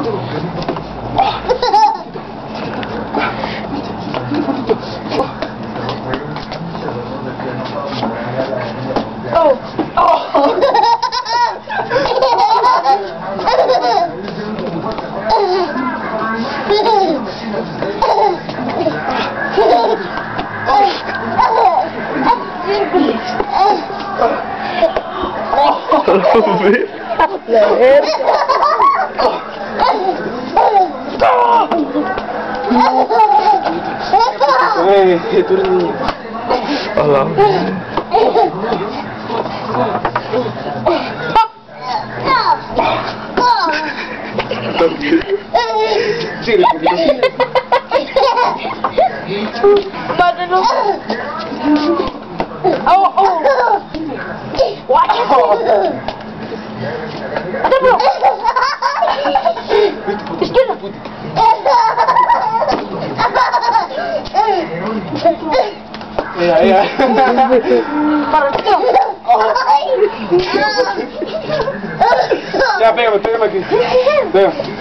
Oh, man. Woi, turun. Alam. Oh, oh. Iya, iya. Ya, pega, pega aqui. Pega.